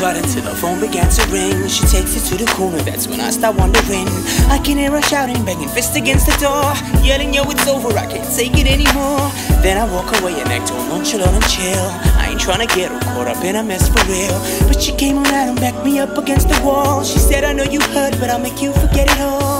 Right until the phone began to ring. She takes it to the corner, that's when I start wondering. I can hear her shouting, banging fist against the door, yelling, yo, it's over, I can't take it anymore. Then I walk away and act all nonchalant and chill. I ain't trying to get her caught up in a mess for real. But she came on out and backed me up against the wall. She said, I know you hurt, but I'll make you forget it all.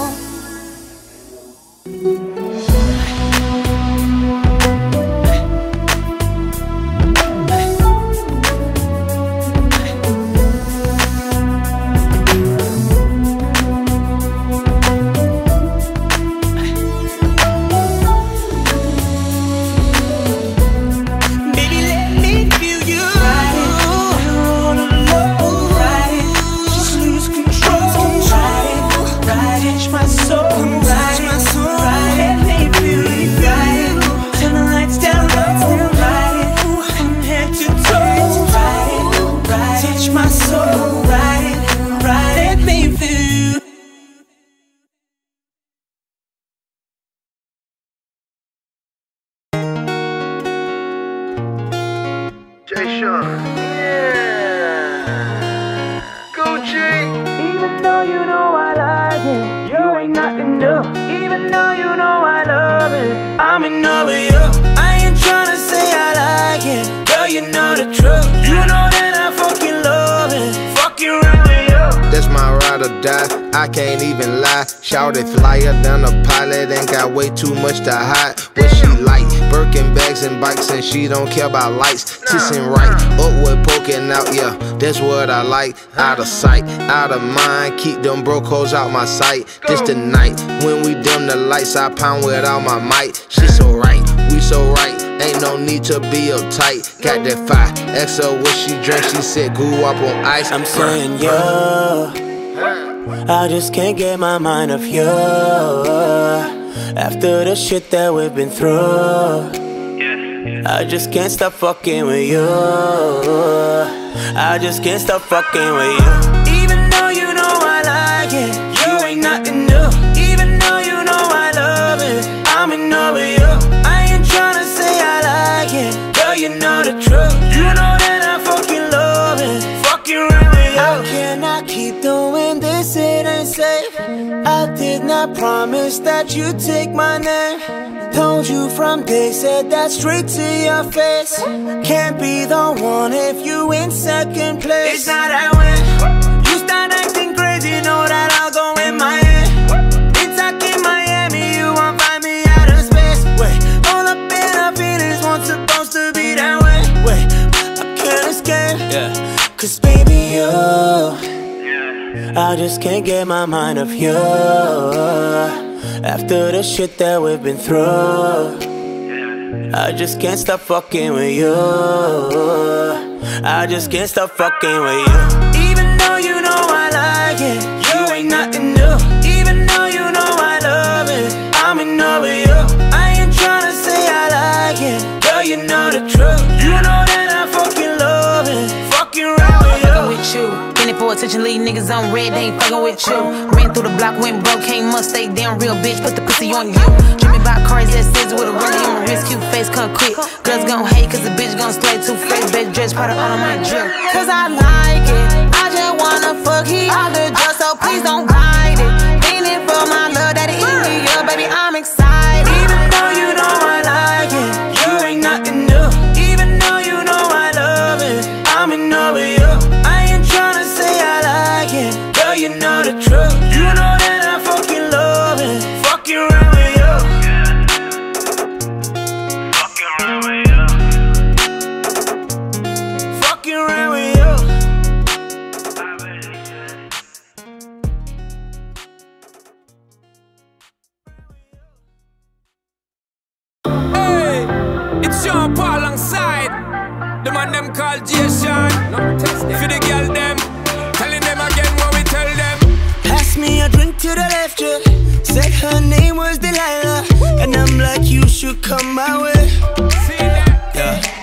She don't care about lights. Kissing right, upward poking out, yeah, that's what I like. Out of sight, out of mind, keep them broke hoes out my sight. This the night when we dim the lights, I pound with all my might. She so right, we so right. Ain't no need to be uptight. Got that fire. XO what she drank, she said, grew up on ice. I'm saying, yo. I just can't get my mind off you. After the shit that we've been through. I just can't stop fucking with you. I just can't stop fucking with you. Promise that you'd take my name. Told you from day, said that straight to your face. Can't be the one if you in second place. It's not that way. You start acting crazy, know that I'll go in my head. It's like in Miami, you won't find me out of space. Wait, all up in our feelings, weren't supposed to be that way. Wait, I can't escape. Yeah. Cause baby, you. I just can't get my mind off you. After the shit that we've been through. I just can't stop fucking with you. I just can't stop fucking with you. It attention, leave niggas on red, they ain't fucking with you. Ran through the block, went broke, can't must stay damn real bitch, put the pussy on you. Dreaming about cars that says with a really on wrist, cute face, come quick. Girls gon' hate, cause the bitch gon' slay too fresh, best dress, powder all on my drip. Cause I like it, I just wanna fuck, he all the drugs, so please don't bite it. Leaning for my love, daddy, eat me up, baby, I'm excited. The man them called Jay Sean. For the girl them, telling them again what we tell them. Pass me a drink to the left, yeah. Said her name was Delilah, and I'm like, you should come my way. See that? Yeah.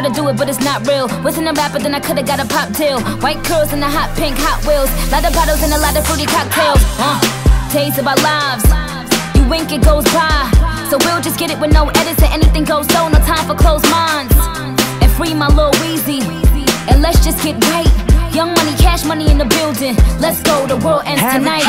Try to do it, but it's not real. Wasn't a rapper, then I could've got a pop deal. White curls and a hot pink Hot Wheels. Lot of bottles and a lot of fruity cocktails. Uh, days of our lives. You wink, it goes by. So we'll just get it with no edits and anything goes so. No time for closed minds. And free my little Weezy. And let's just get right. Young money, cash money in the building. Let's go, the world ends tonight.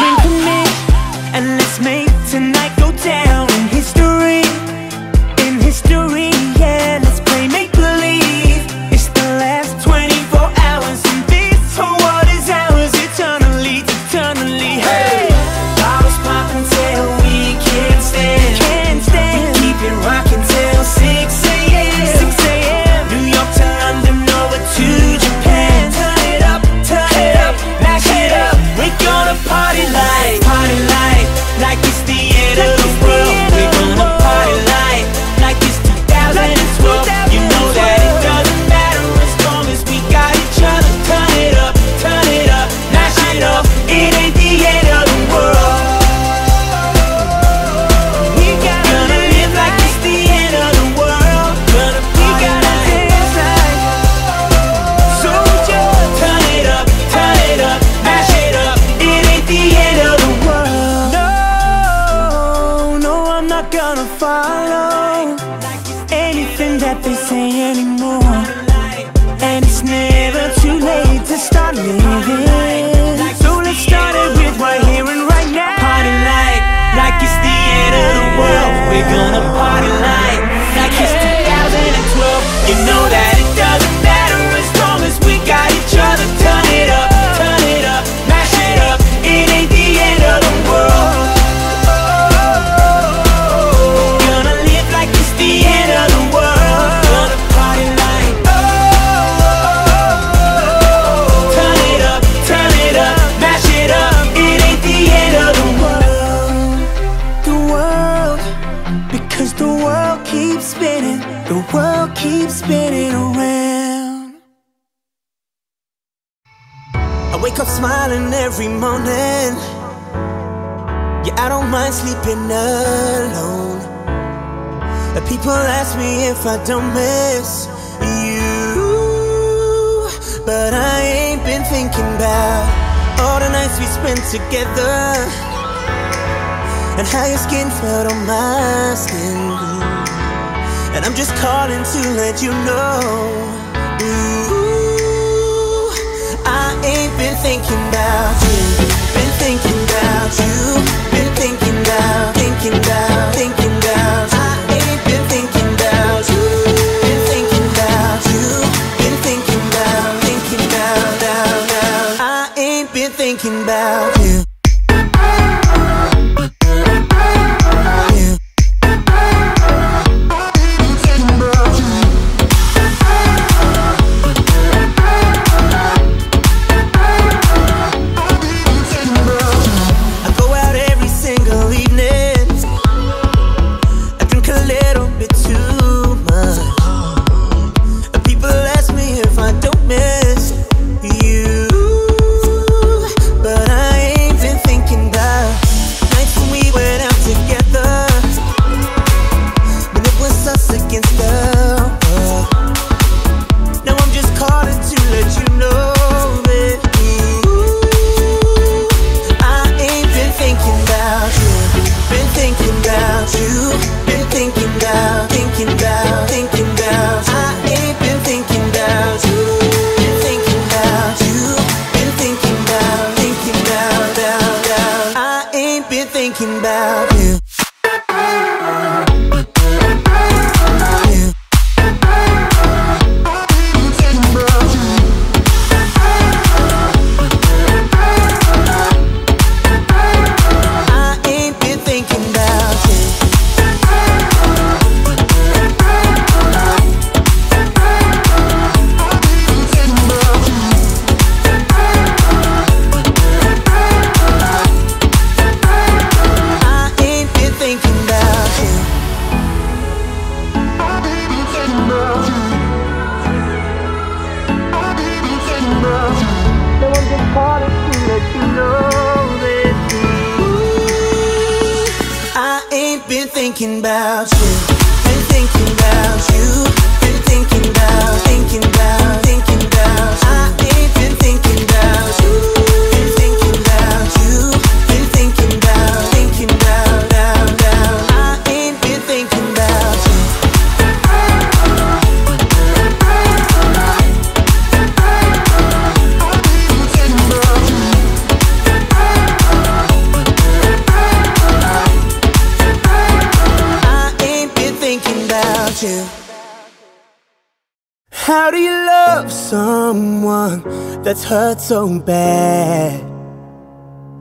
So bad?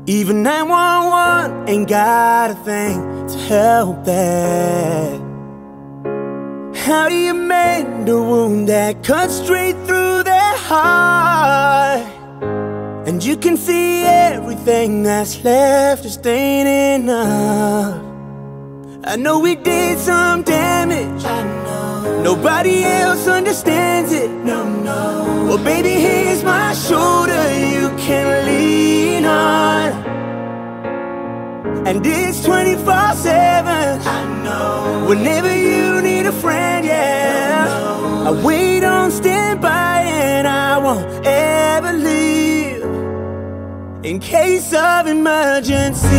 Even 911 ain't got a thing to help that. How do you mend a wound that cuts straight through their heart? And you can see everything that's left just ain't enough. I know we did some damage. I know. Nobody else Whenever you need a friend, yeah. Uh, I wait on standby and I won't ever leave in case of emergency.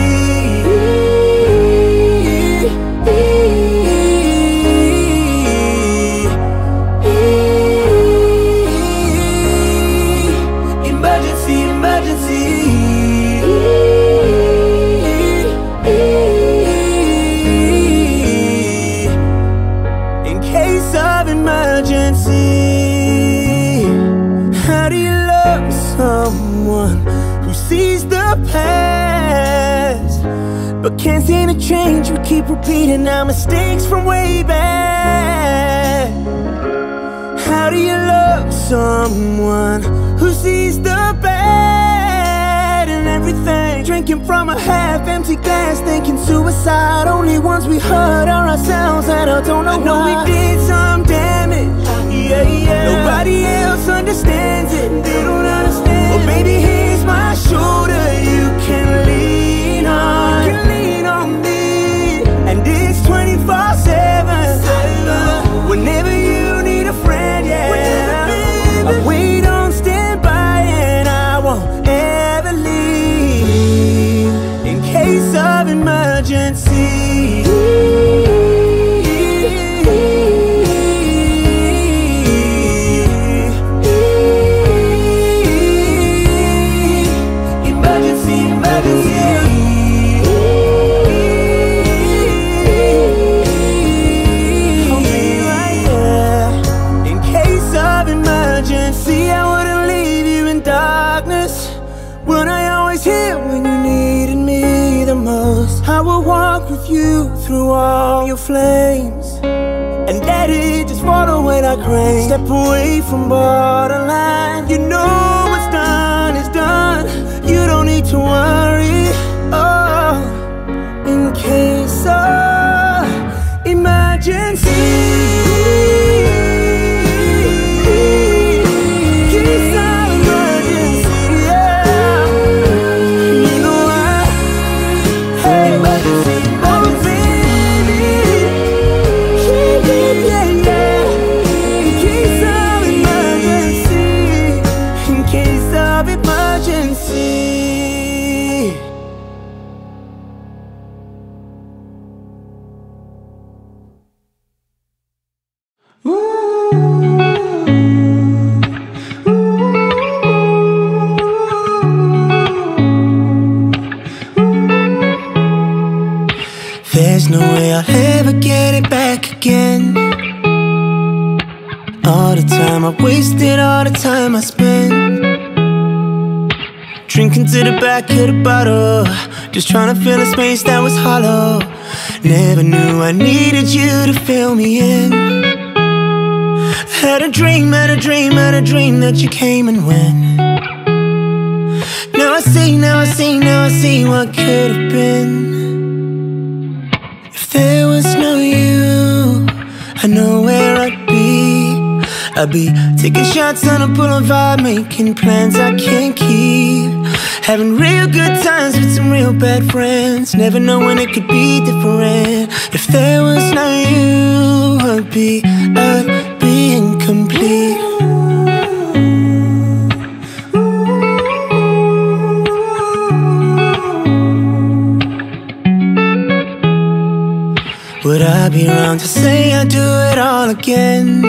Change? We keep repeating our mistakes from way back. How do you love someone who sees the bad in everything? Drinking from a half empty glass, thinking suicide. Only ones we hurt are ourselves, and I don't know I know why. we did some damage. Yeah, yeah. Nobody else understands it. They don't understand. Well, baby, here's my shoulder. You can away like rain. Step away from borderline. You know what's done is done. You don't need to worry. Again. All the time I wasted, all the time I spent. Drinking to the back of the bottle. Just trying to fill a space that was hollow. Never knew I needed you to fill me in. Had a dream, had a dream, had a dream that you came and went. Now I see, now I see, now I see what could have been. Know where I'd be. I'd be taking shots on a boulevard, making plans I can't keep. Having real good times with some real bad friends, never knowing it could be different. If there was no you, I'd be, Would I be wrong to say I'd do it all again?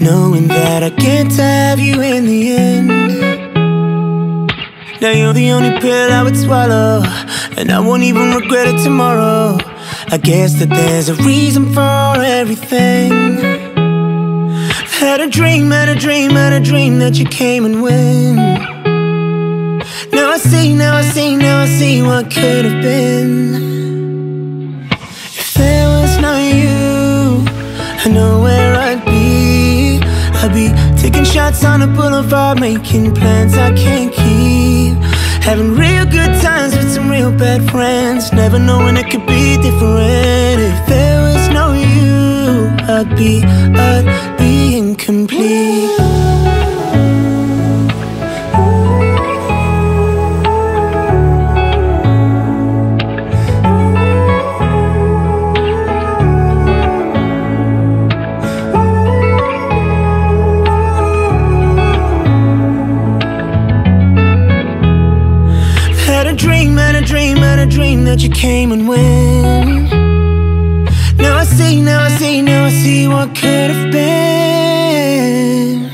Knowing that I can't have you in the end. Now you're the only pill I would swallow, and I won't even regret it tomorrow. I guess that there's a reason for everything. Had a dream, had a dream, had a dream that you came and went. Now I see, now I see, now I see what could have been. I know where I'd be. I'd be taking shots on a boulevard, making plans I can't keep. Having real good times with some real bad friends, never knowing it could be different. If there was no you, I'd be, I'd be incomplete. That you came and went. Now I see, now I see, now I see what could have been.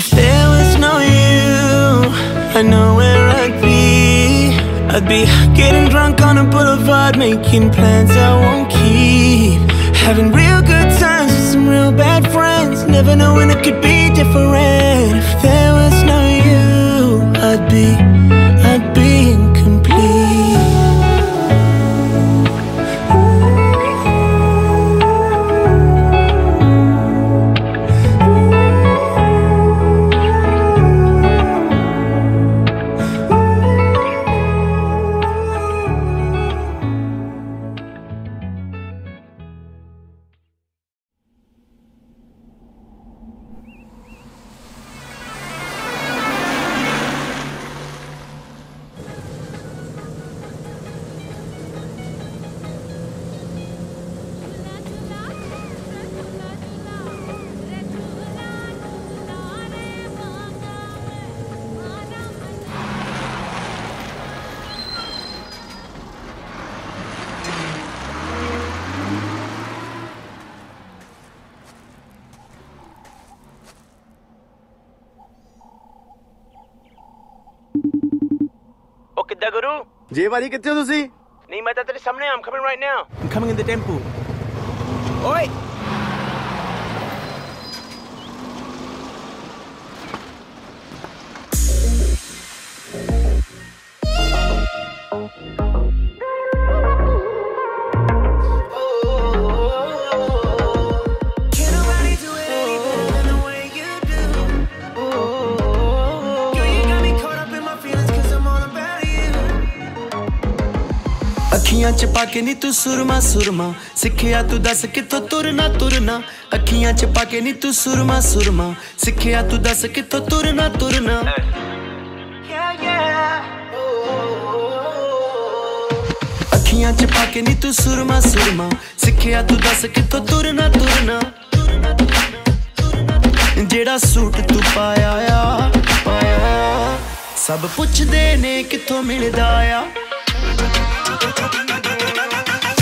If there was no you, I know where I'd be. I'd be getting drunk on a boulevard, making plans I won't keep. Having real good times with some real bad friends, never knowing it could be different. If there was no you, I'd be, ਜੇ ਭਾਜੀ ਕਿੱਥੇ ਹੋ ਤੁਸੀਂ ਨਹੀਂ ਮੈਂ ਤਾਂ ਤੇਰੇ ਸਾਹਮਣੇ ਆਮ coming right now Aam coming in the tempo ਓਏ ਅੱਖੀਆਂ ਚ ਪਾ ਕੇ ਨੀ ਤੂੰ ਸੁਰਮਾ ਸੁਰਮਾ। ਸਿੱਖਿਆ ਤੂੰ ਦੱਸ ਕਿੱਥੋਂ ਤੁਰਨਾ ਤੁਰਨਾ। ਅੱਖੀਆਂ ਚ ਪਾ ਕੇ ਨੀ ਤੂੰ ਸੁਰਮਾ ਸੁਰਮਾ। ਸਿੱਖਿਆ ਤੂੰ ਦੱਸ ਕਿੱਥੋਂ ਤੁਰਨਾ ਤੁਰਨਾ। ਅੱਖੀਆਂ ਚ ਪਾ ਕੇ ਨੀ ਤੂੰ ਸੁਰਮਾ ਸੁਰਮਾ। ਸਿੱਖਿਆ ਤੂੰ ਦੱਸ ਕਿੱਥੋਂ ਤੁਰਨਾ ਤੁਰਨਾ। ਜਿਹੜਾ ਸੂਟ ਤੂੰ ਪਾਇਆ ਆ, ਪਾਇਆ ਸਭ ਪੁੱਛਦੇ ਨੇ ਕਿੱਥੋਂ ਮਿਲਦਾ ਆ।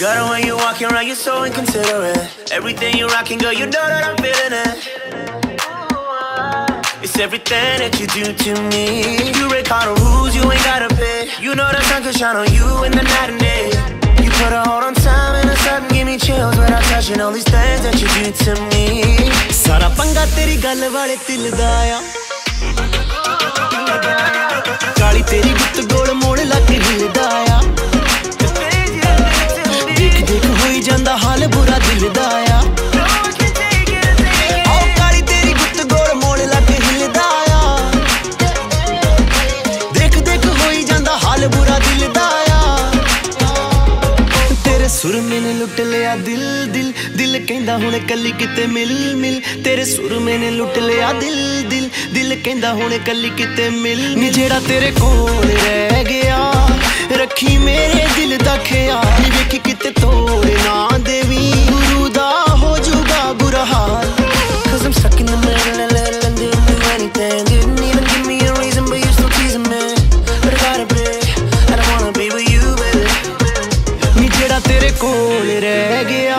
Girl, the way you walking around, you're so inconsiderate. Everything you rocking, girl, you know that I'm feeling it. It's everything that you do to me. You break all the rules, you ain't gotta pay. You know the sun can shine on you in the night and day. You put a hold on time and a sudden give me chills without touching all these things that you do to me. ਸਾਰਾ ਪੰਗਾ ਤੇਰੀ ਗੱਲ ਵਾਲੇ ਦਿਲ ਦਾ ਆ ਕਾਲੀ ਤੇਰੀ ਗੁੱਤ ਗੋਲ ਮੋੜ ਲੱਕ ਹਿਲਦਾ ਜਾਂਦਾ ਹਾਲ ਬੁਰਾ ਦਿਲ ਦਾ ਆ। ਤੇਰੇ ਸੁਰ ਮੈਨੇ ਲੁੱਟ ਲਿਆ ਦਿਲ ਦਿਲ ਦਿਲ ਕਹਿੰਦਾ ਹੁਣ ਕੱਲੀ ਕਿਤੇ ਮਿਲ ਮਿਲ। ਤੇਰੇ ਸੁਰ ਮੈਨੇ ਲੁੱਟ ਲਿਆ ਦਿਲ ਦਿਲ ਦਿਲ ਕਹਿੰਦਾ ਹੁਣ ਕੱਲੀ ਕਿਤੇ ਮਿਲ ਨੀ ਜਿਹੜਾ ਤੇਰੇ ਕੋਲ ਰਹਿ ਗਿਆ, ਰੱਖੀ ਮੇਰੇ ਦਿਲ ਦਾ ਖਿਆਲ। ਨੀ ਕਿਤੇ ਤੋੜਨਾ ਜਾਊਗਾ ਬੁਰਾ ਹਾਲ Cause I'm stuck in the middle and little and didn't do anything. Didn't even give me a reason, but you're still teasing me. But I gotta be, I don't wanna be with you, baby. ਨੀ ਜਿਹੜਾ ਤੇਰੇ ਕੋਲ ਰਹਿ ਗਿਆ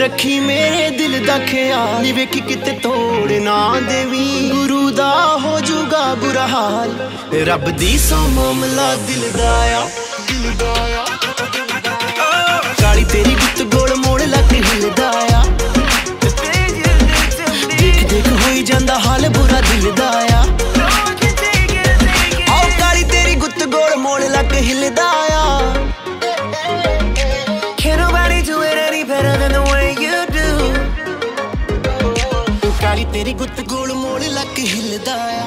ਰੱਖੀ ਮੇਰੇ ਦਿਲ ਦਾ ਖਿਆਲ ਨੀ ਵੇਖੀ ਕਿਤੇ ਤੋੜ ਨਾ ਦੇਵੀ ਗੁਰੂ ਦਾ ਹੋ ਜਾਊਗਾ ਬੁਰਾ ਹਾਲ ਰੱਬ ਦੀ ਸੌ ਮਾਮਲਾ ਦਿਲ ਦਾ ਆ ਦਿਲ ਦਾ ਆ ਕਾਲੀ ਤੇਰੀ ਗੁੱਤ ਗੋਲ ਹੋਈ ਜਾਂਦਾ ਹਾਲ ਬੁਰਾ ਦਿਲ ਦਾ ਆ। ਆਓ ਕਾਲੀ ਤੇਰੀ ਗੁੱਤ ਗੋਲ ਮੋੜ ਲੱਕ ਹਿਲਦਾ ਆ। Can't nobody do it any better than the way you do. ਕਾਲੀ ਤੇਰੀ ਗੁੱਤ ਗੋਲ ਮੋੜ ਲੱਕ ਹਿਲਦਾ ਆ।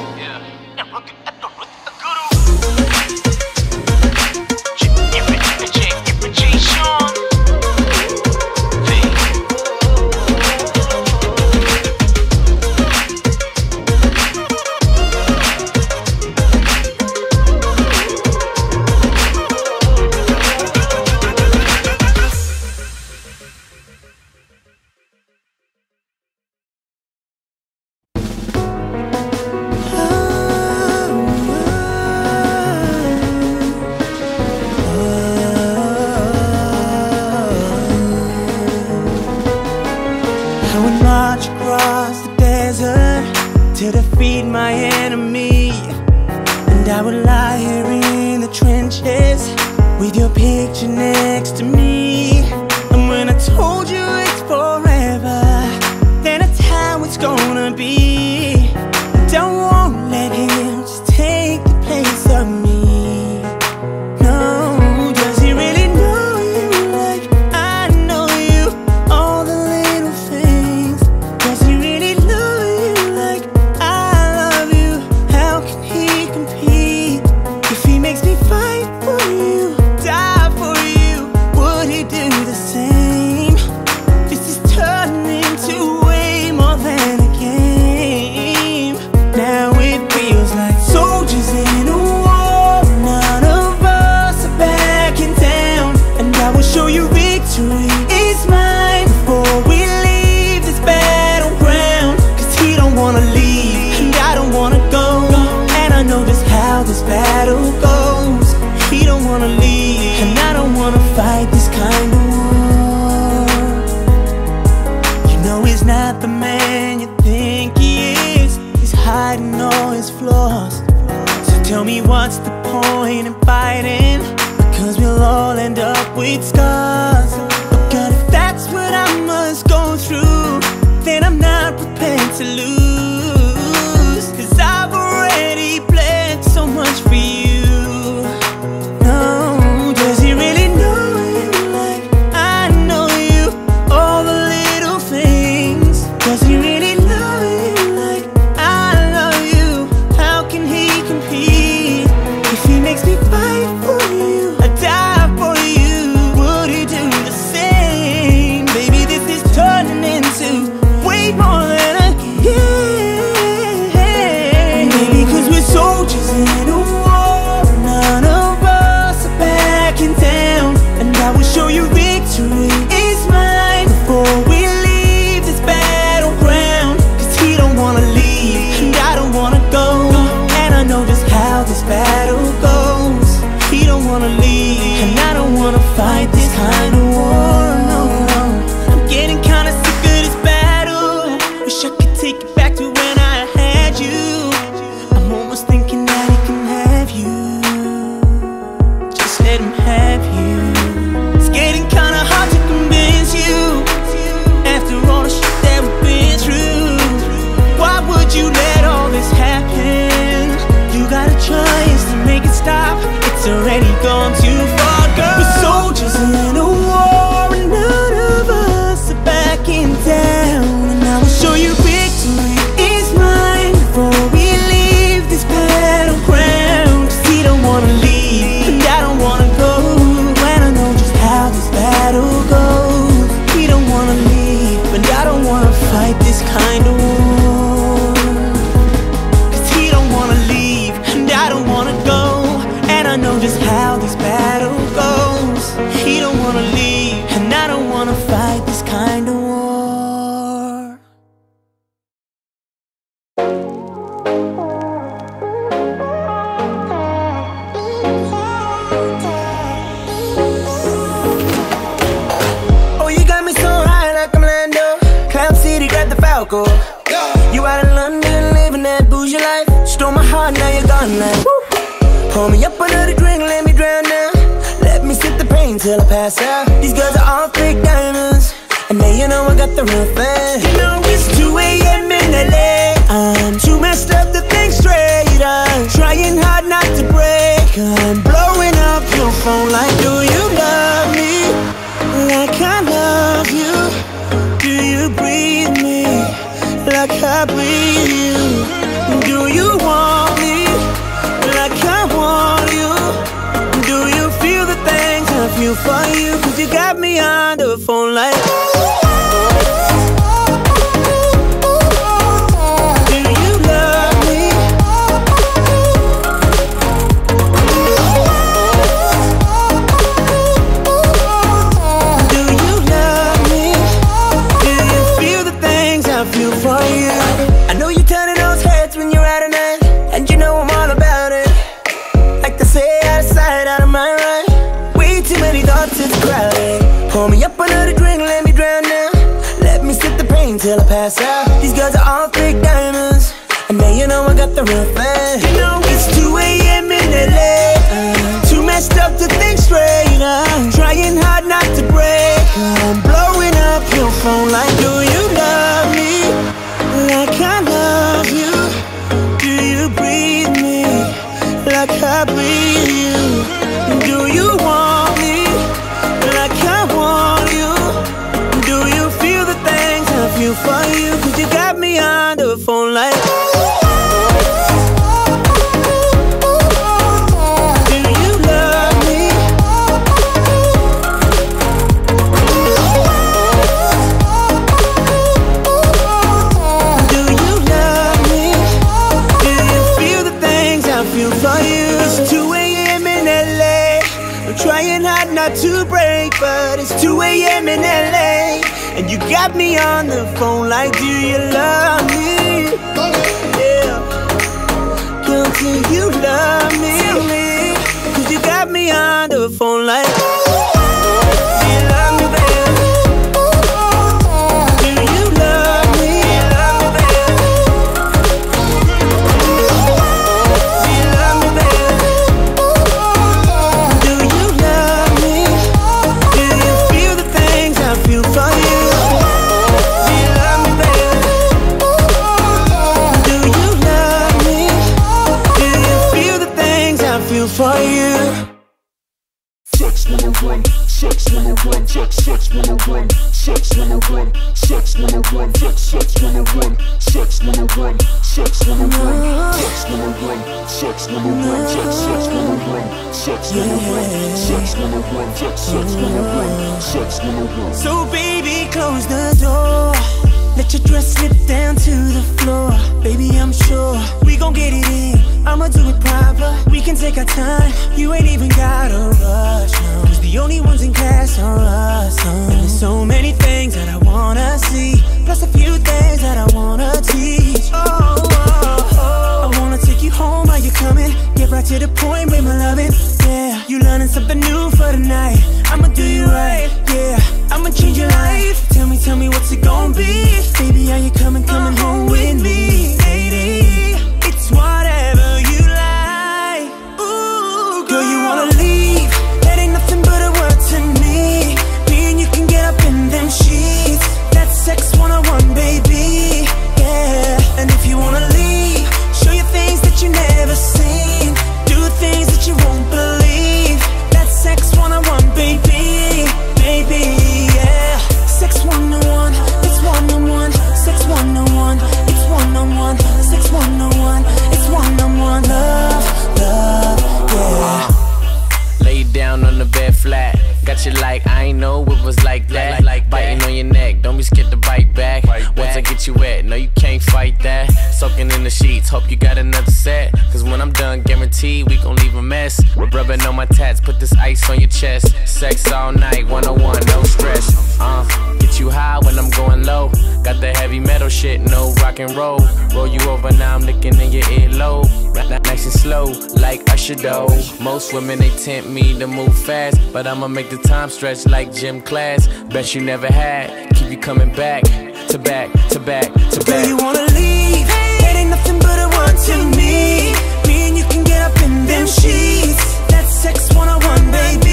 pressure though. Most women they tempt me to move fast, but I'ma make the time stretch like gym class. Bet you never had, keep you coming back to back to back to back. Girl, you wanna leave? It ain't nothing but a one to me. Me and you can get up in them sheets. That's sex 101, baby.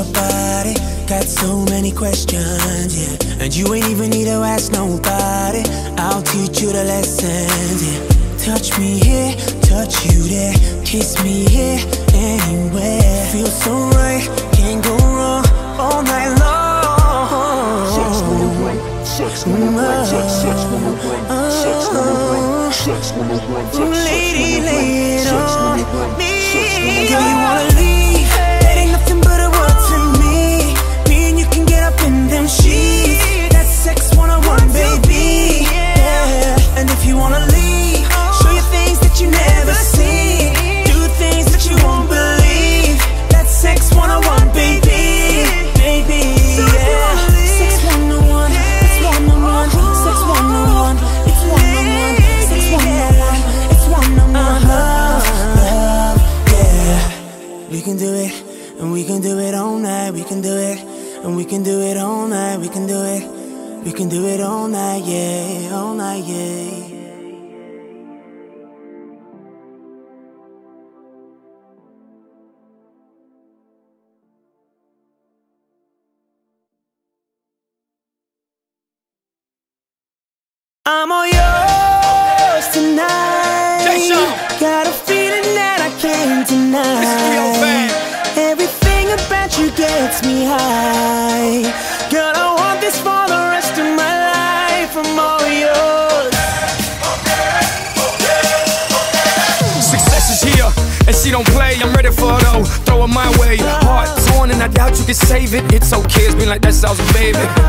your body Got so many questions, yeah And you ain't even need to ask nobody I'll teach you the lessons, yeah Touch me here, touch you there Kiss me here, anywhere Feels so right, can't go wrong All night long Sex sex Sex sex Sex sex Lady, lay it on me can do it all night, we can do it. We can do it all night, yeah, all night, yeah. baby.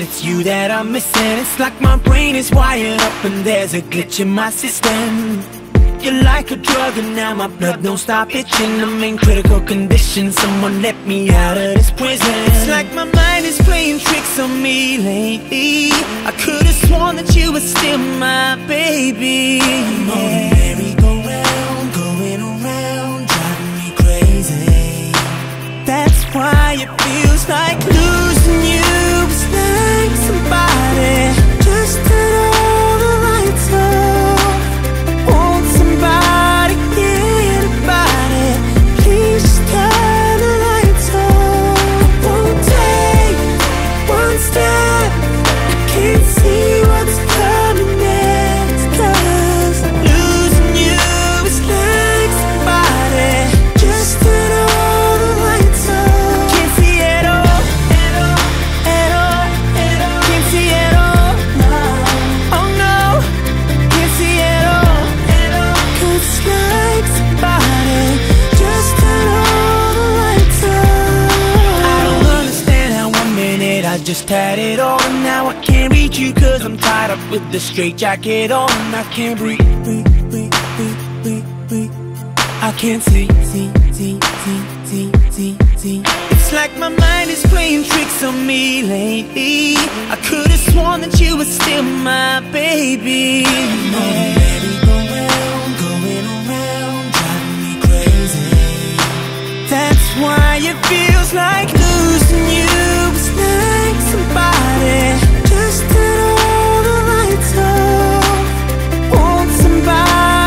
It's you that I'm missing. It's like my brain is wired up and there's a glitch in my system. You're like a drug and now my blood don't stop itching. I'm in critical condition, someone let me out of this prison. It's like my mind is playing tricks on me lately. I could've sworn that you were still my baby. I'm on a merry-go-round, going around, driving me crazy. That's why it feels like losing you yeah. With the straight jacket on, I can't breathe, breathe, breathe, breathe, breathe, breathe. I can't see, see, see, see, see, see, see. It's like my mind is playing tricks on me lately. I could've sworn that you were still my baby. That's why it feels like losing you is like somebody Bye.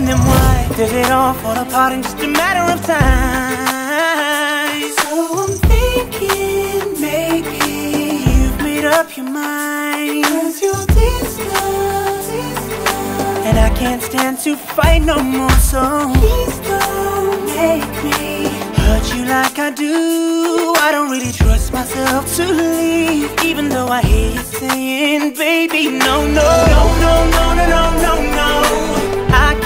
Me them why does it all fall apart in just a matter of time? So I'm thinking maybe you've made up your mind. Cause you're this. And I can't stand to fight no more, so please don't make me hurt you like I do. I don't really trust myself to leave, even though I hear you saying, baby, no, no, no, no, no, no, no, no,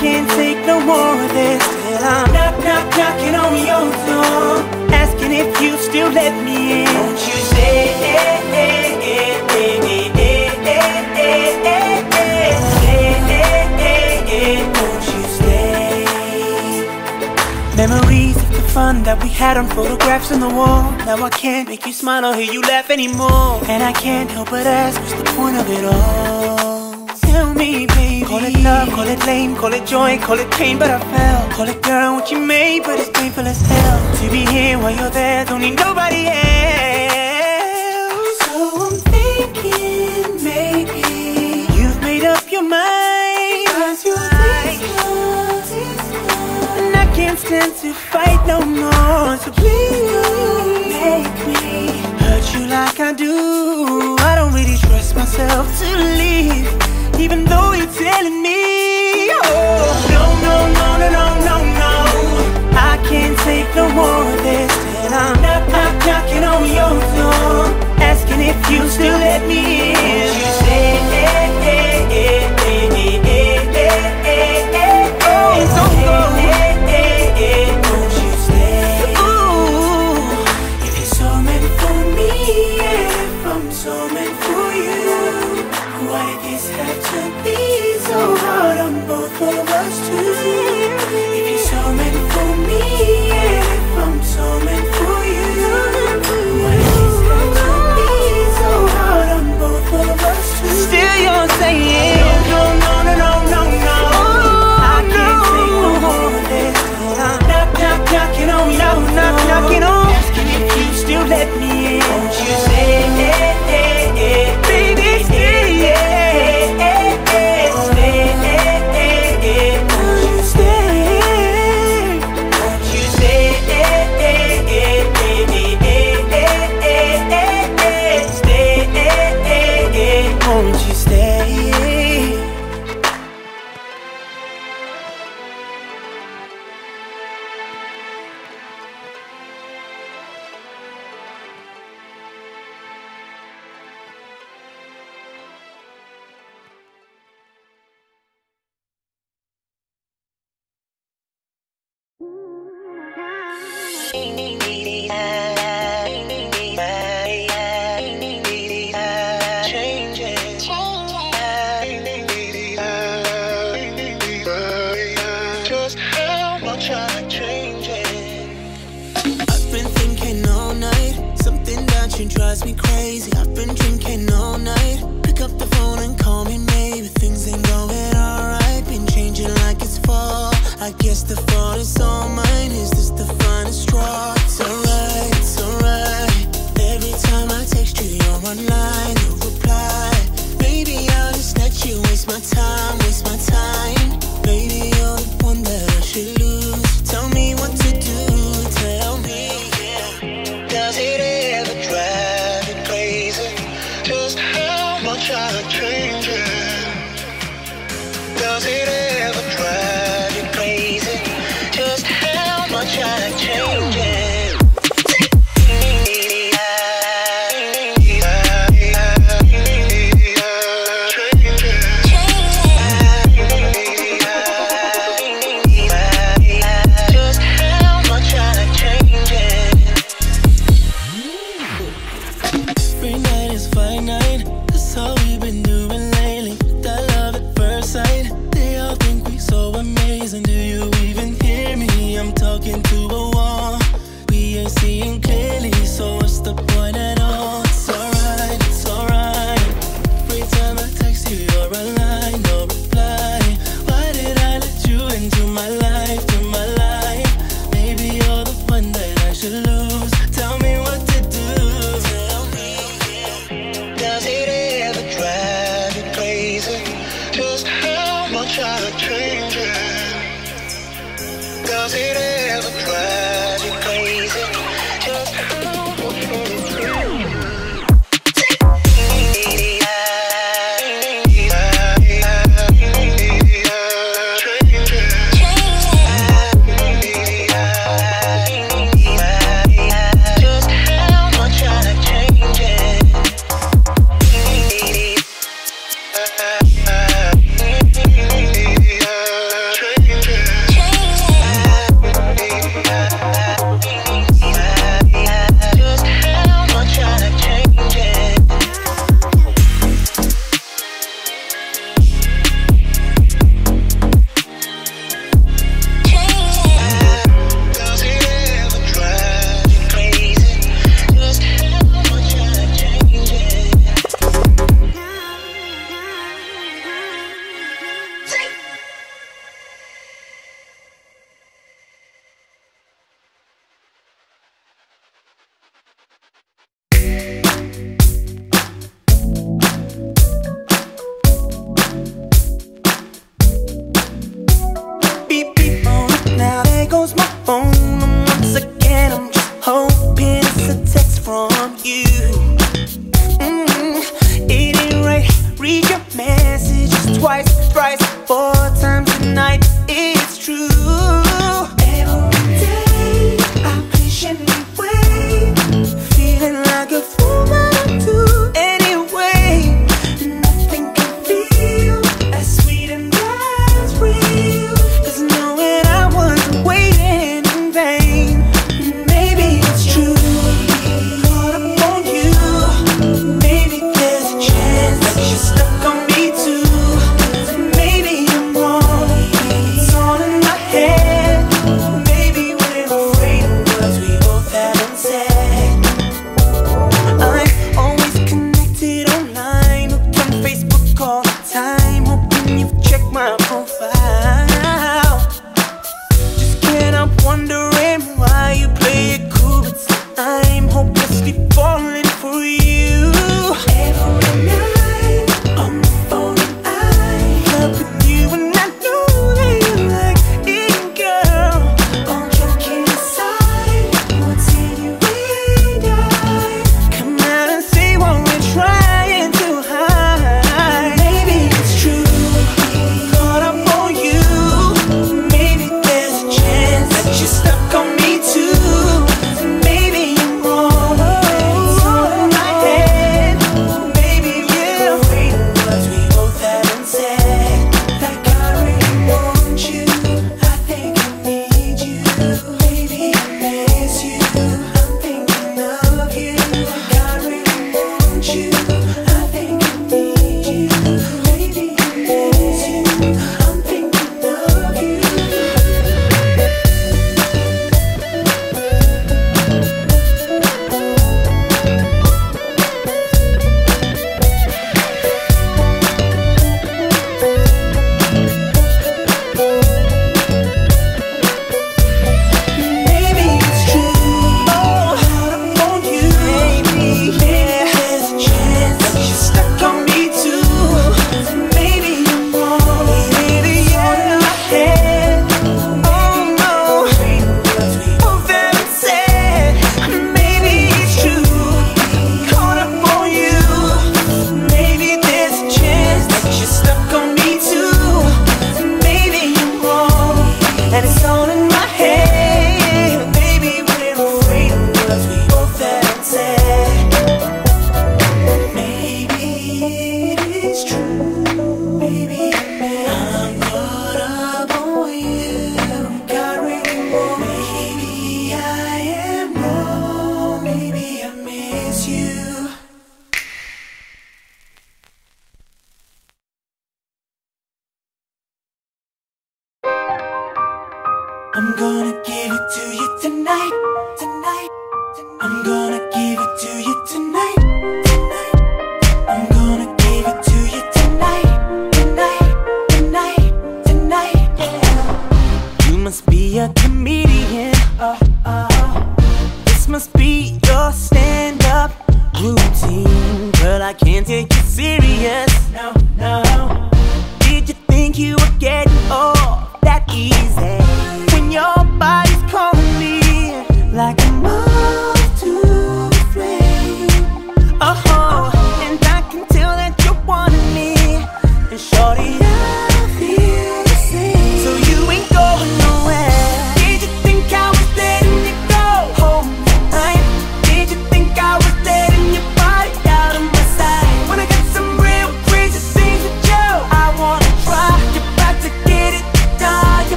can't take no more of this. Till I'm knock, knock, knocking on your door Asking if you still let me in. Won't you say, won't you stay. Memories of the fun that we had on photographs on the wall. Now I can't make you smile or hear you laugh anymore. And I can't help but ask, what's the point of it all? Me, baby. Call it love, call it lame, call it joy, call it pain, but I fell. Call it girl, what you made, but it's painful as hell. To be here while you're there, don't need nobody else. So I'm thinking maybe you've made up your mind. Cause you're love, love. And I can't stand to fight no more. So please make me hurt you like I do. I don't really trust myself to leave, even though you're telling me, oh, no, no, no, no, no, no, no. I can't take no more of this till I'm knock, knock, knocking on your door, asking if you still let me in.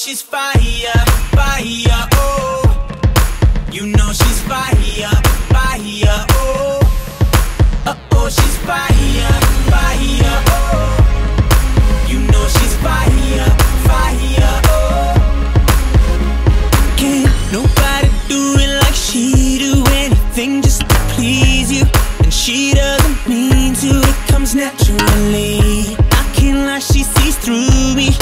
she's fire, fire, oh. You know she's fire, fire, oh. Uh-oh, she's fire, fire, oh. You know she's fire, fire, oh. Can't nobody do it like she do Anything just to please you. And she doesn't mean to, it comes naturally. I can't lie, she sees through me.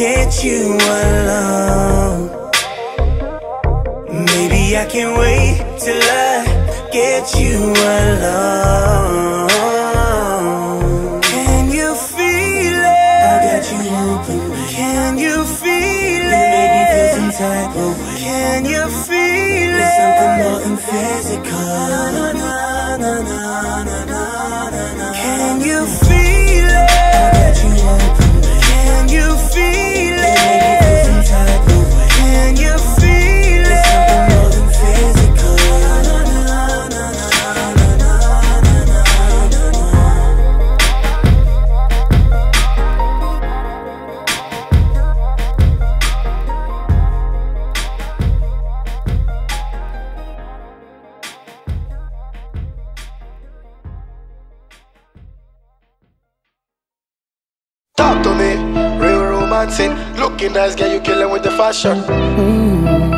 get you alone. Maybe I can wait till I get you alone. fashion. Mm.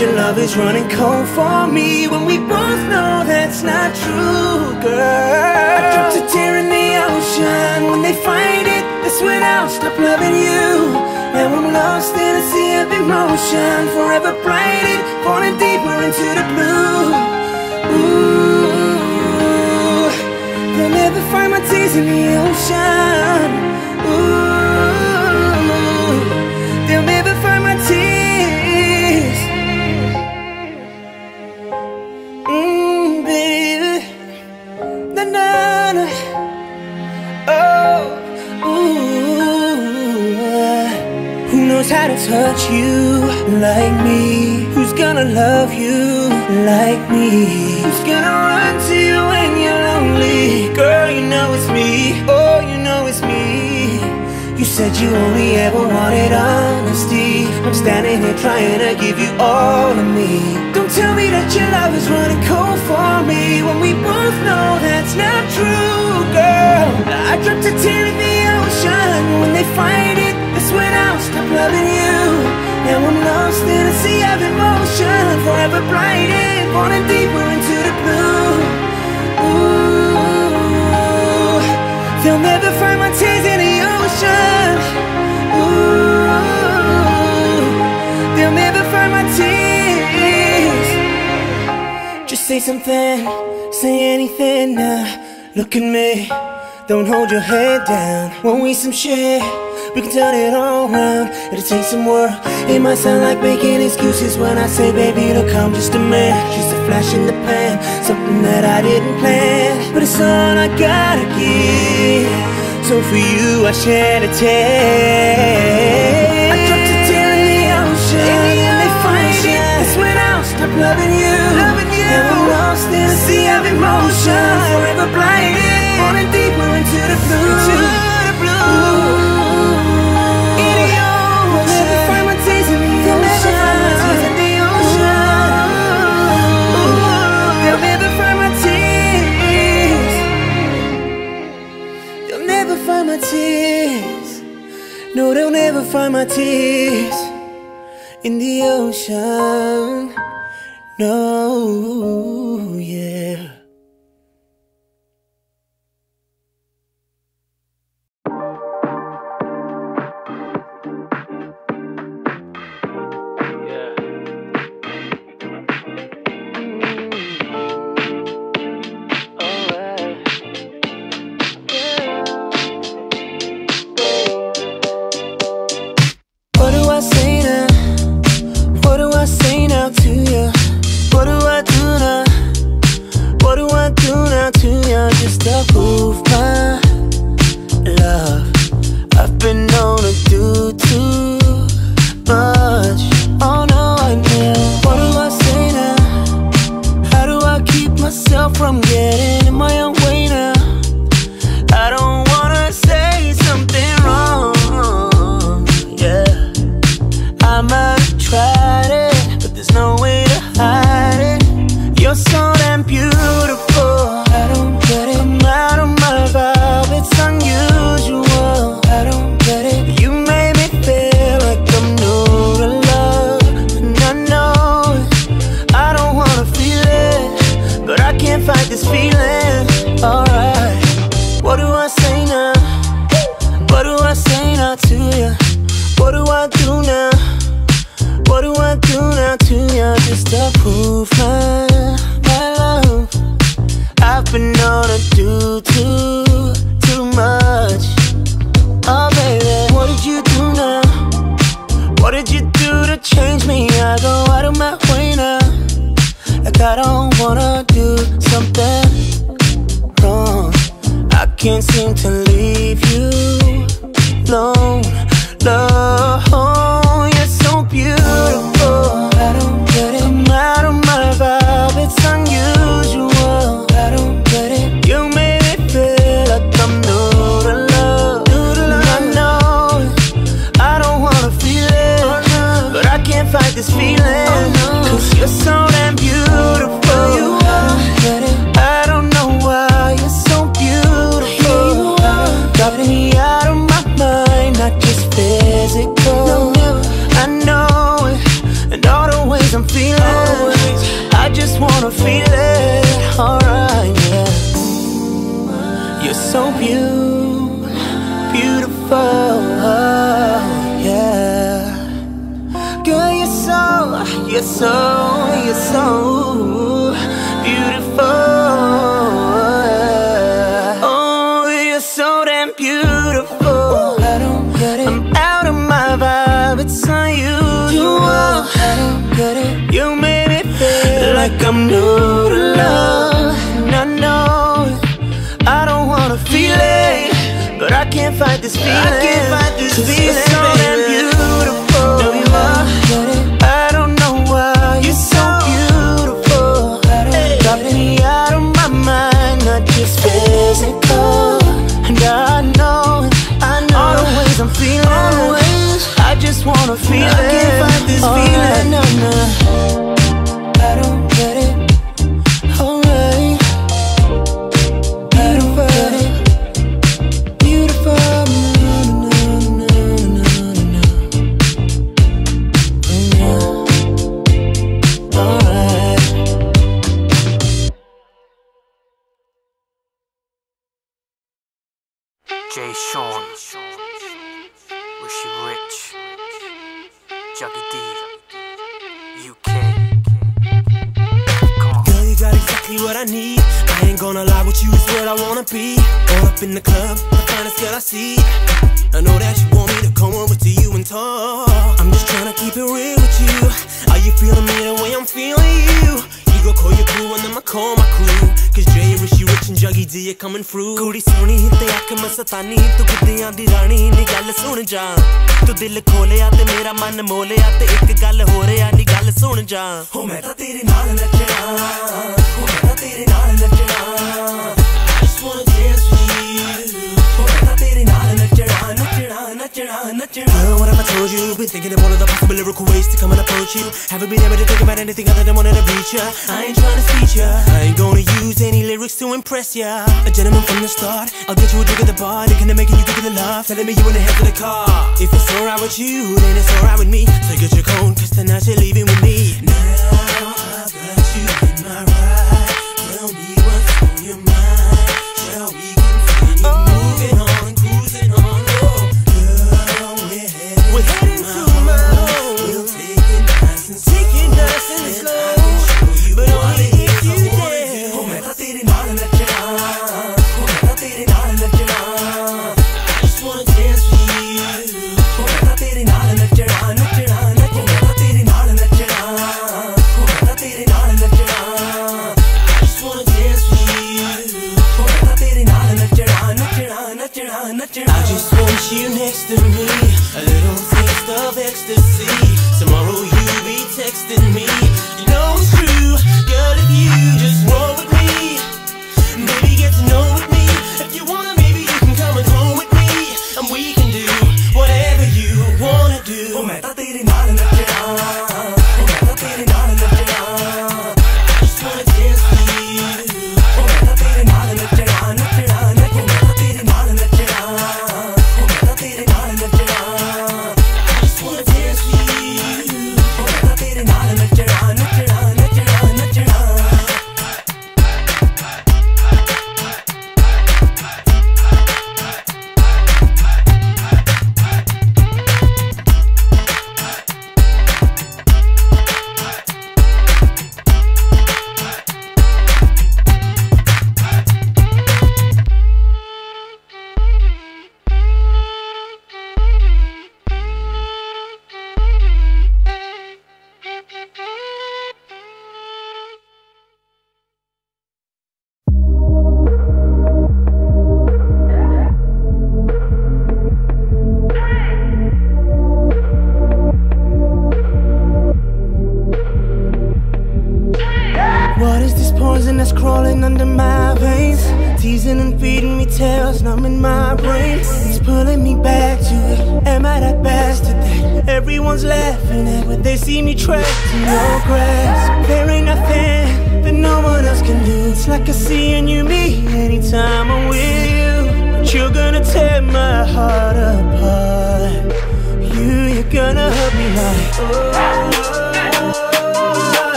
your love is running cold for me When we both know that's not true, girl. I dropped a tear in the ocean. When they find it, that's when I'll stop loving you. Now I'm lost in a sea of emotion Forever blinded, falling deeper into the blue. Ooh, they'll never find my tears in the ocean. Who's gonna run to you when you're lonely? Girl, you know it's me. Oh, you know it's me. You said you only ever wanted honesty. I'm standing here trying to give you all of me. Don't tell me that your love is running cold for me when we both know that's not true, girl. I dropped a tear in the ocean when they find it. That's when I'll stop loving you. I'm lost in a sea of emotion, forever blinded, falling deeper into the blue. Ooh, they'll never find my tears in the ocean. Ooh, they'll never find my tears. Just say something, say anything now. Look at me, don't hold your head down. Won't we some shit? We can turn it all around. It'll take some work. It might sound like making excuses when I say, baby, look, I'm just a man. Just a flash in the pan, something that I didn't plan. But it's all I gotta give. So for you, I shed a tear. I dropped a tear in the ocean. when they find it, that's when I'll stop loving you. Loving you. And I'm lost in a sea of emotion. Forever blinded, falling deeper into the blue. Into the blue. In No, they'll never find my tears in the ocean.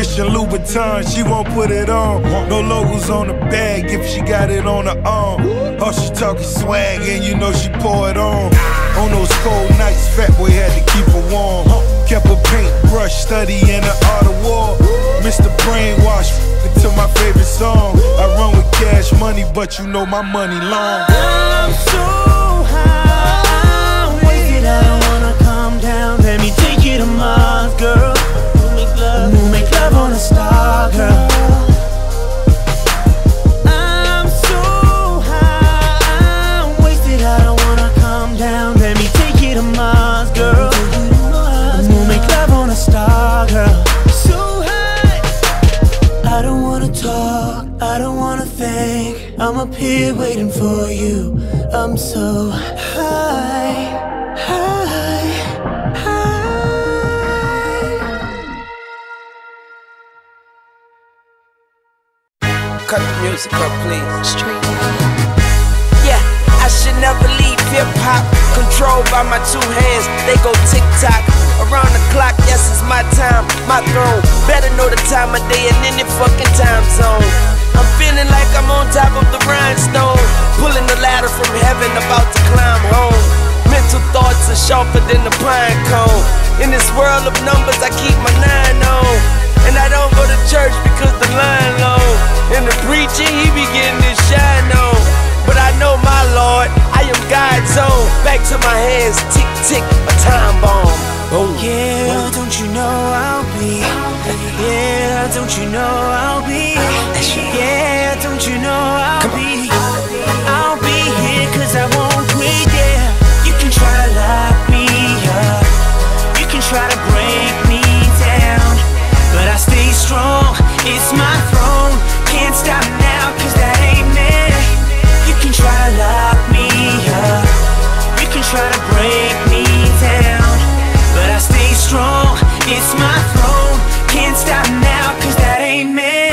Christian Louboutin, she won't put it on. No logos on the bag if she got it on her arm. Oh, she talking swag and you know she pour it on. On those cold nights, fat boy had to keep her warm. Kept a paintbrush studying the art of war. Mr. Brainwash to my favorite song. I run with cash money, but you know my money long. I'm so high, wasted. I don't wanna come down. Let me take you to Mars, girl. I wanna girl. I'm so high, I'm wasted, I don't wanna down. Let me take you to Mars, girl. We'll make love on a star, girl. So high. I don't wanna talk, I don't wanna think. I'm up here waiting for you. I'm so please. Straight Yeah, I should never leave hip hop. Controlled by my two hands, they go tick tock. Around the clock, yes, it's my time, my throne. Better know the time of day and any fucking time zone. I'm feeling like I'm on top of the rhinestone. Pulling the ladder from heaven, about to climb home. Mental thoughts are sharper than the pine cone. In this world of numbers, I keep my nine on. And I don't go to church because the line long. And the preaching he be getting to shine on. But I know my Lord, I am God's own. Back to my hands, tick, tick, a time bomb. Boom. Yeah, Boom. don't you know I'll be? Yeah, don't you know I'll be? Yeah, don't you know I'll be? It's my throne. Can't stop now cause that ain't me. You can try to lock me up. You can try to break me down. But I stay strong, it's my throne. Can't stop now, cause that ain't me.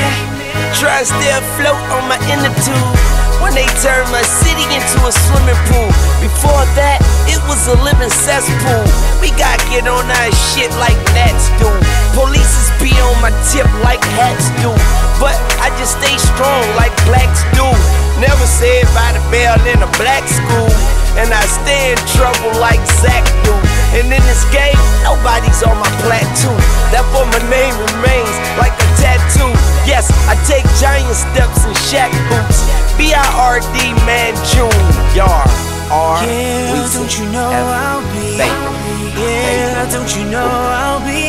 Try to stay afloat on my inner tube. When they turn my city into a swimming pool. Before that, it was a living cesspool. We gotta get on our shit like gnats do. Police is be on my tip like hats do. But I just stay strong like blacks do. Never said by the bell in a black school. And I stay in trouble like Zach do. And in this game, nobody's on my plateau. Therefore, my name remains like a tattoo. Yes, I take giant steps in Shaq boots. B I R D man Junior. R. Yeah, don't you know I'll be? Yeah, don't you know I'll be?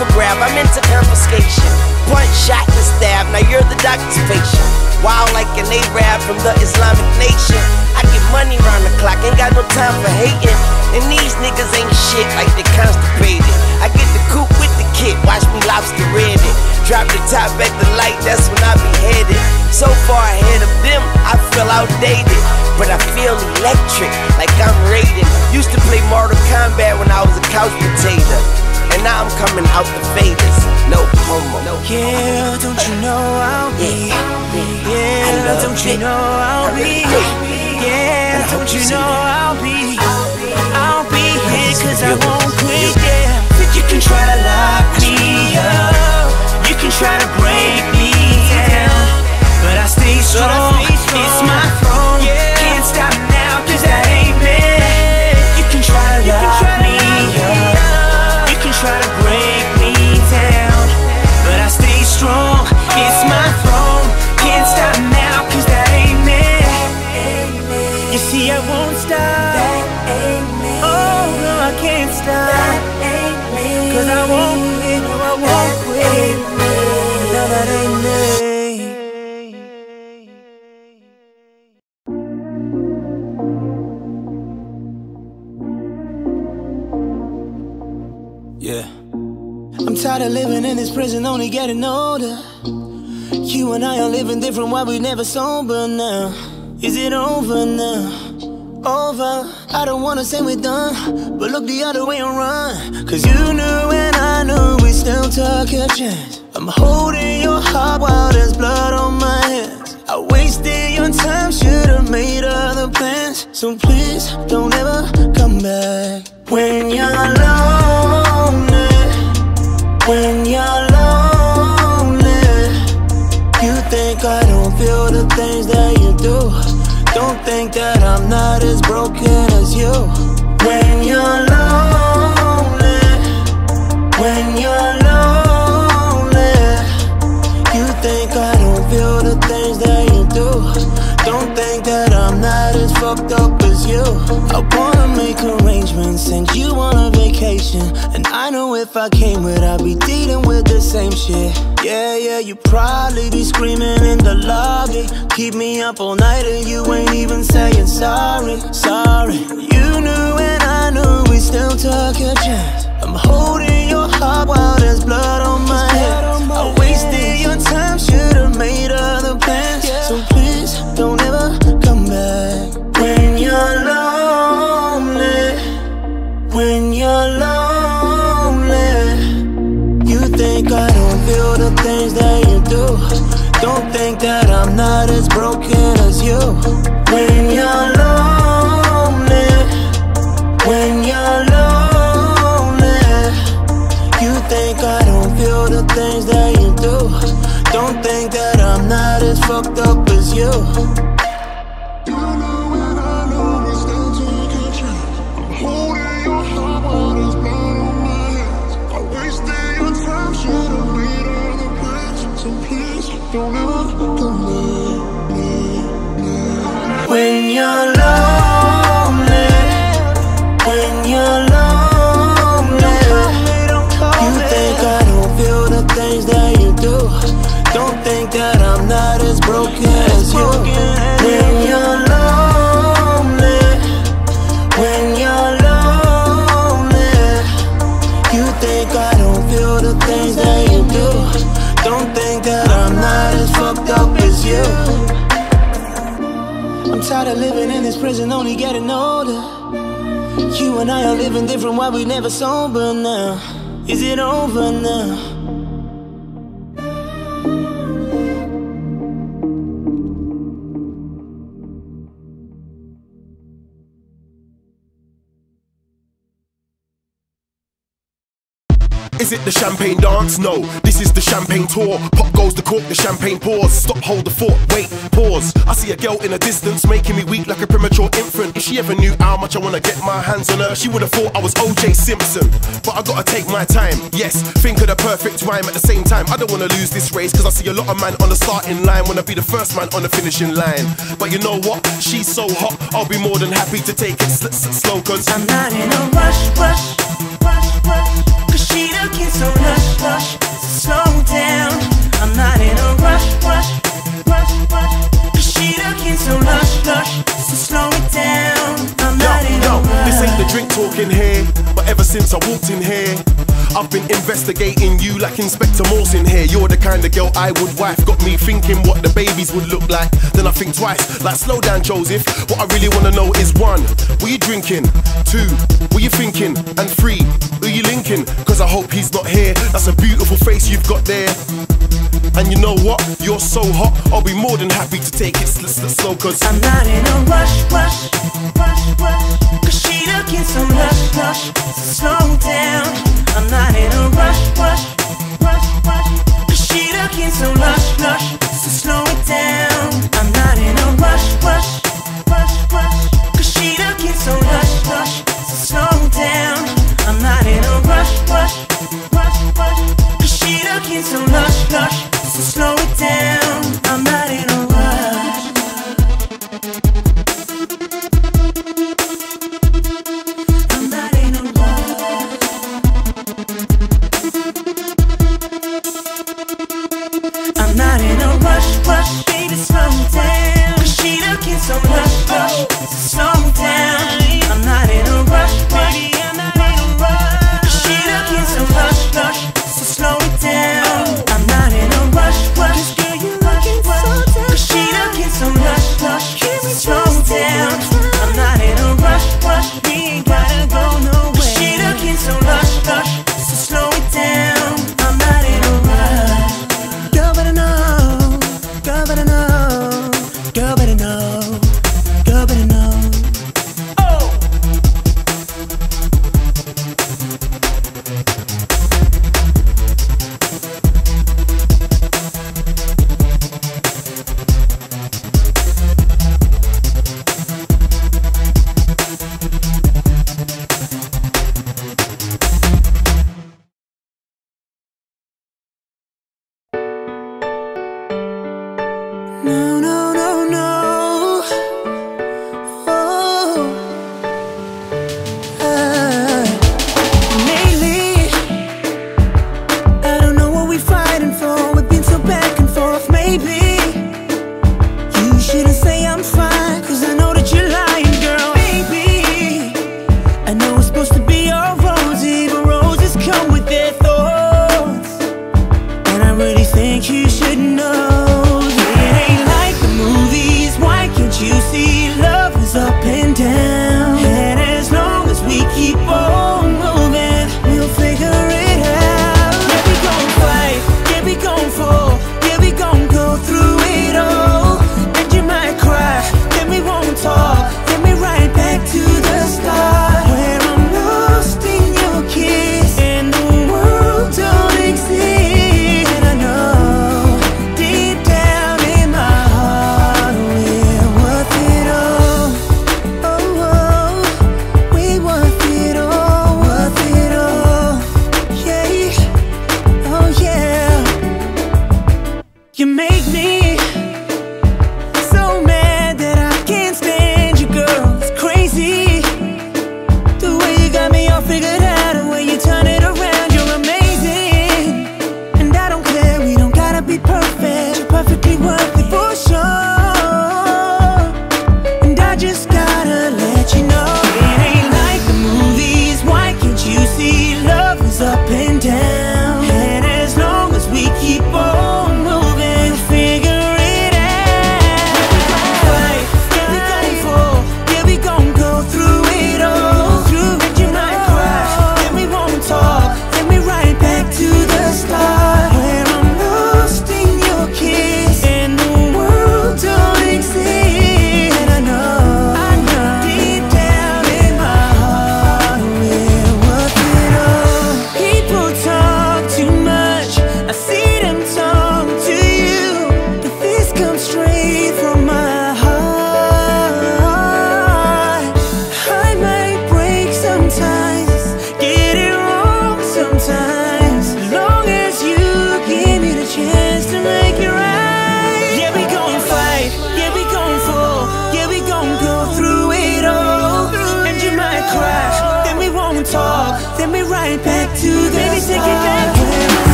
For grab, I'm into confiscation. Punch, shot, and stab, now you're the doctor's patient. Wild like an Arab from the Islamic nation. I get money round the clock, ain't got no time for hating. And these niggas ain't shit like they constipated. I get the coupe with the kit, watch me lobster red it. Drop the top at the light, that's when I be headed. So far ahead of them, I feel outdated. But I feel electric, like I'm raiding. Used to play Mortal Kombat when I was a couch potato. And now I'm coming out the faders. No homo. No Yeah, don't you know I'll be? Yeah, don't you know I'll be? Yeah, don't you know I'll be? I'll be here cause I won't quit, yeah. But you can try to lock me up. You can try to break me down. But I stay strong, it's my throne. Can't stop tired of living in this prison, only getting older. You and I are living different, why we never sober now? Is it over now? Over. I don't wanna say we're done, but look the other way and run. Cause you knew and I knew we still took a chance. I'm holding your heart while there's blood on my hands. I wasted your time, should've made other plans. So please don't ever come back. When you're lonely, think that I'm not as broken as you. When you're lonely, when you're lonely, you think I don't feel the things that you do. Don't think that I'm not as fucked up as you. I make arrangements, send you on a vacation. And I know if I came with, I'd be dealing with the same shit. Yeah, yeah, you probably be screaming in the lobby. Keep me up all night and you ain't even saying sorry, sorry. You knew and I knew we still took a chance. I'm holding your heart while there's blood on my hands. I wasted your time, should've made other plans. Not as broken as you. When you're lonely, when you're lonely, you think I don't feel the things that you do. Don't think that I'm not as fucked up as you. You don't your back. When tired of living in this prison, only getting older. You and I are living different, why we never sober now? Is it over now? Is it the champagne dance? No, this is the champagne tour. Pop goes the cork, the champagne pours. Stop, hold the fort, wait, pause. I see a girl in the distance making me weak like a premature infant. If she ever knew how much I wanna get my hands on her, she would have thought I was OJ Simpson. But I gotta take my time, yes. Think of the perfect rhyme at the same time. I don't wanna lose this race, cause I see a lot of man on the starting line. Wanna be the first man on the finishing line. But you know what? She's so hot, I'll be more than happy to take it sl- sl- slow, cause I'm not in a rush, rush, rush, rush. She looking so lush, lush. So slow down. I'm not in a rush, rush, rush, rush. She looking so lush, lush. So slow it down. I'm not in Yo, a rush. Ain't the drink talking here, but ever since I walked in here, I've been investigating you like Inspector Morse in here. You're the kind of girl I would wife. Got me thinking what the babies would look like. Then I think twice, like slow down, Joseph. What I really wanna know is one, were you drinking? Two, were you thinking? And three, who you linking? Cause I hope he's not here. That's a beautiful face you've got there. And you know what? You're so hot, I'll be more than happy to take it sl- sl- slow, cause I'm not in a rush, rush, rush, rush. Cause she looking so lush, lush. So slow down. I'm not in a rush, rush, rush, she looking so. So slow it down. I'm not in a rush, rush, rush, she looking so lush, lush. So slow down. I'm not in a rush, rush, so lush, lush. So slow it down. I'm not so lush, so slow down.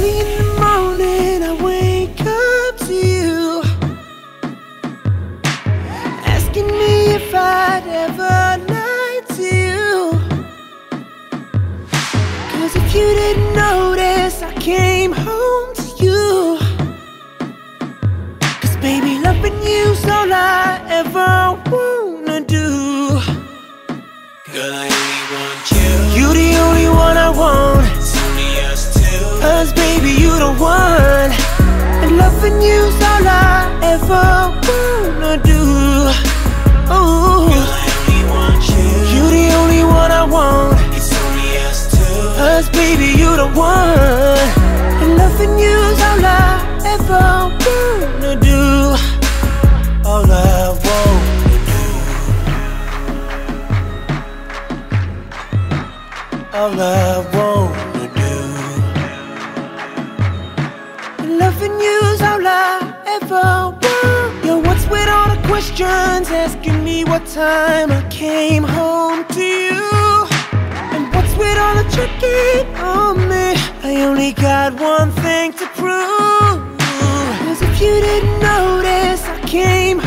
falling in love. I wanna do. Ooh. you're the only one I want. It's only us two. us baby, you the one. And nothing else all I ever wanna do. All I wanna do. All I John's asking me what time I came home to you And what's with all the checking on me? I only got one thing to prove Cause if you didn't notice, I came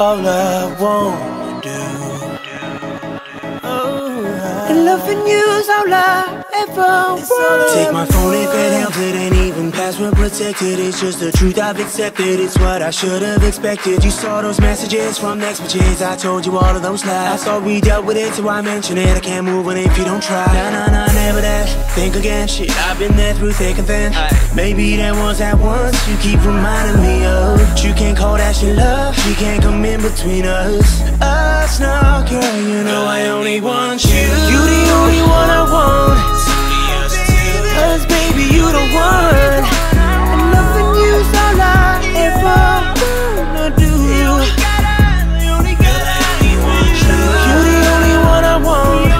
All I wanna do. Oh, and loving you is all I Take my phone if it helps. It ain't even password protected. It's just the truth I've accepted. It's what I should have expected. You saw those messages from next bitches. I told you all of those lies. I thought we dealt with it, so I mention it. I can't move on if you don't try. Nah, nah, nah, never that. Think again, shit. I've been there through thick and thin. Maybe there was that once you keep reminding me of. But you can't call that shit love. She can't come in between us. Us, no, girl. You know I only want you. You the only one I want. You the one. And loving you's all I ever wanna do. You the only one I want.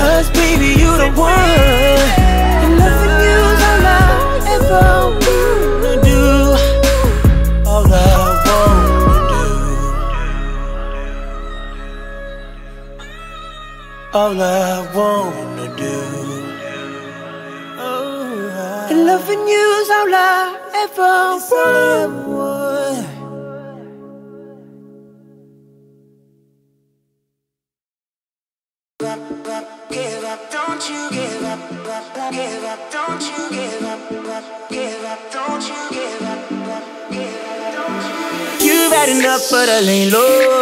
Cause baby, you the one. And loving you's all I ever wanna do. All I wanna do. All I wanna loving you's all I ever want. Give up, don't you give up, give up, don't you give up, give up, don't you give up, give up, don't you You've had enough of the lay low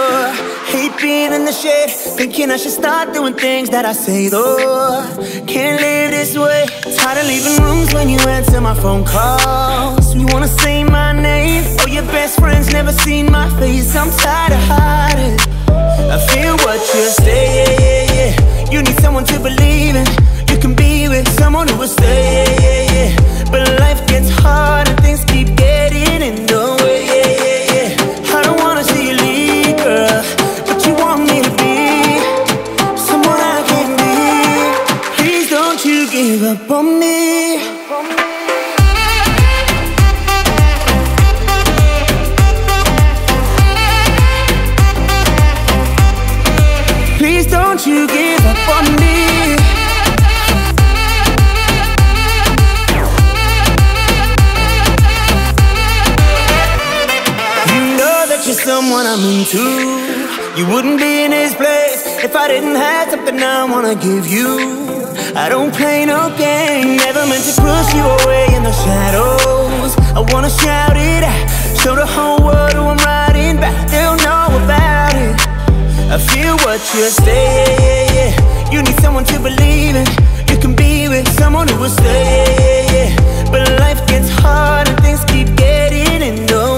In the shade Thinking I should start doing things that I say though. Can't live this way. Tired of leaving rooms when you answer my phone calls. You wanna say my name? Oh, your best friends never seen my face. I'm tired of hiding. I feel what you say, yeah, yeah, yeah. You need someone to believe in. You can be with someone who will stay, yeah, yeah, yeah. But life gets hard and things keep getting in the way, You wouldn't be in this place if I didn't have something I wanna give you. I don't play no game, never meant to push you away in the shadows. I wanna shout it out, show the whole world who I'm riding back. They'll know about it. I feel what you say. You need someone to believe in. You can be with someone who will stay. But life gets hard and things keep getting in the way,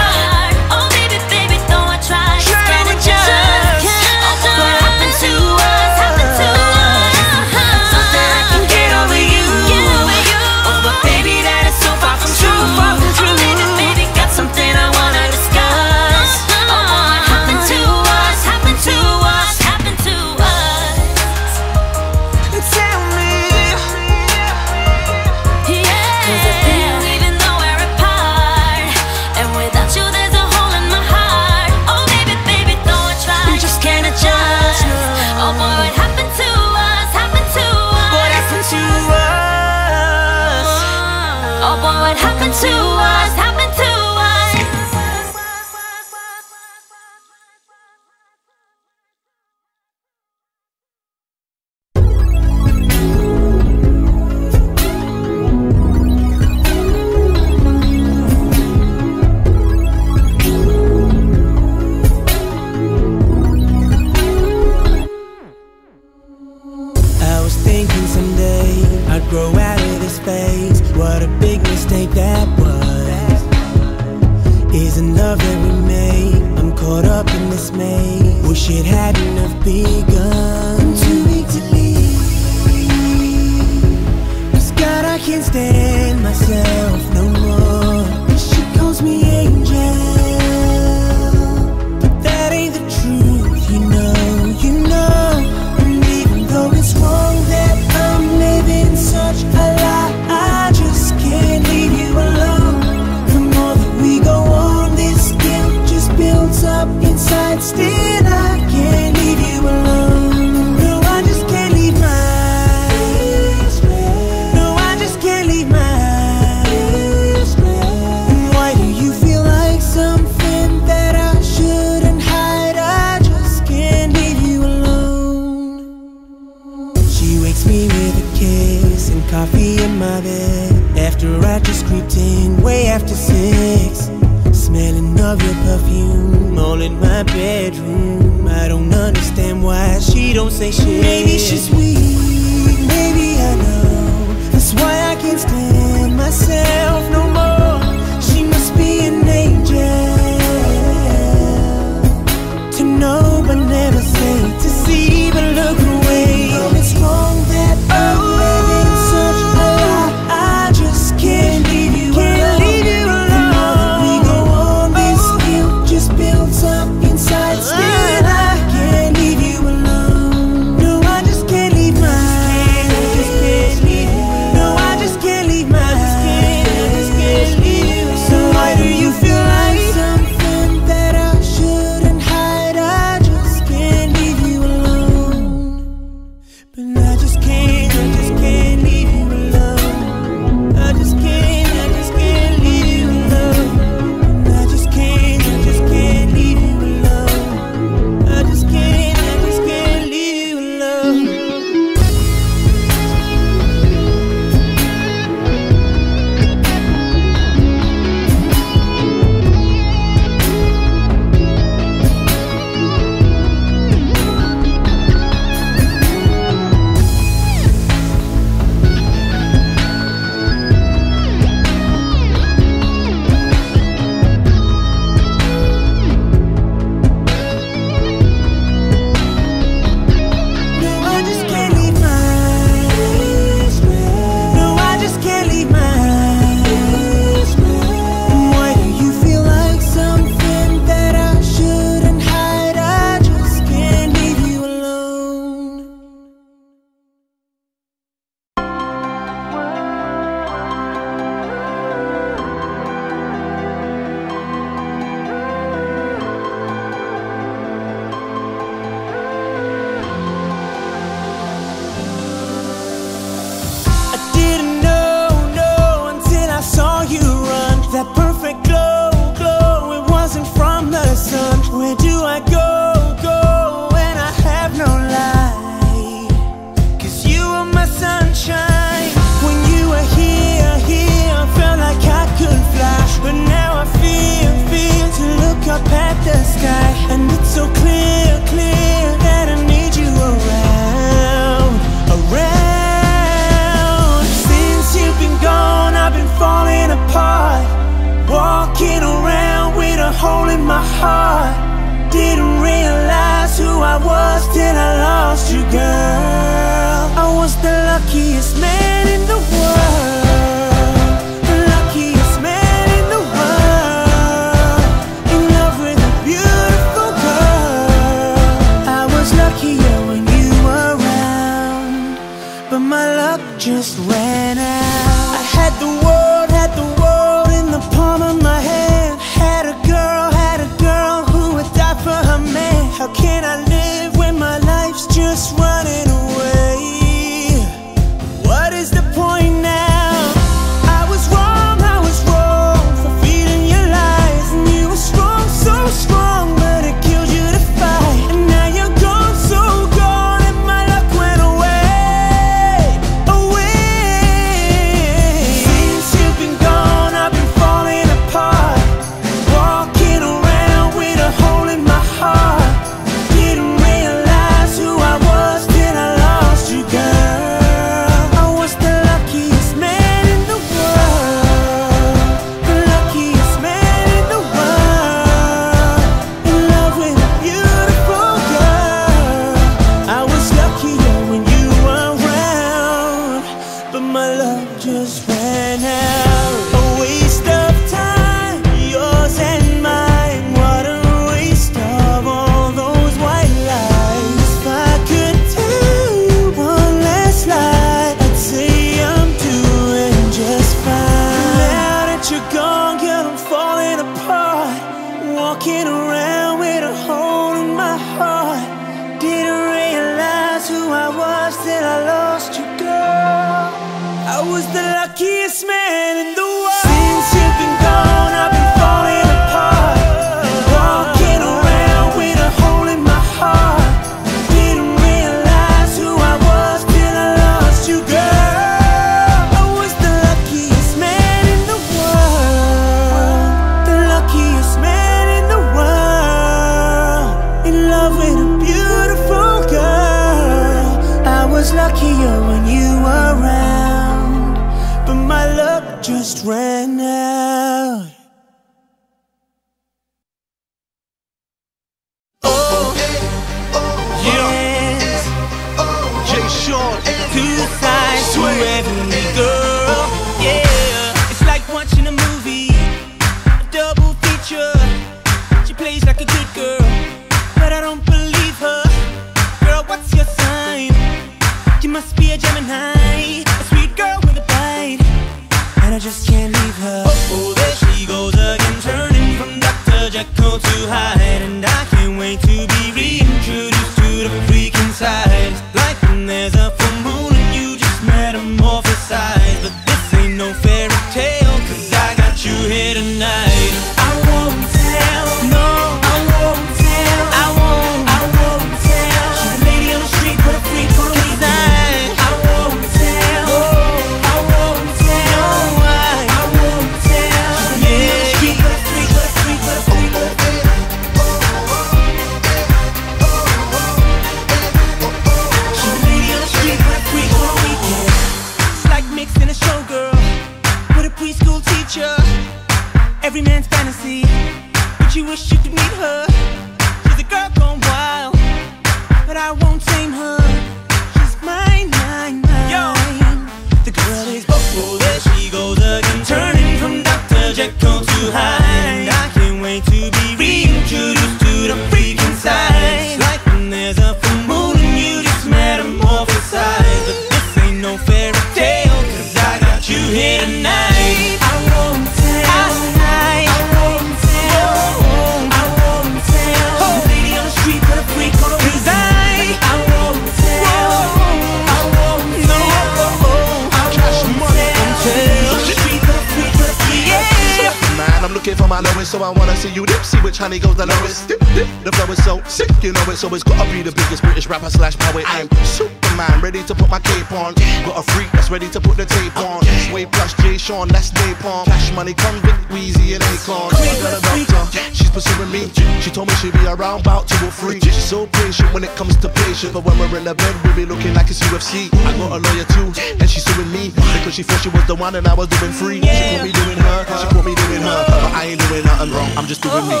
She she was the one and I was doing free. Yeah. She caught me doing her, she caught me doing her. But I ain't doing nothing wrong, I'm just doing me.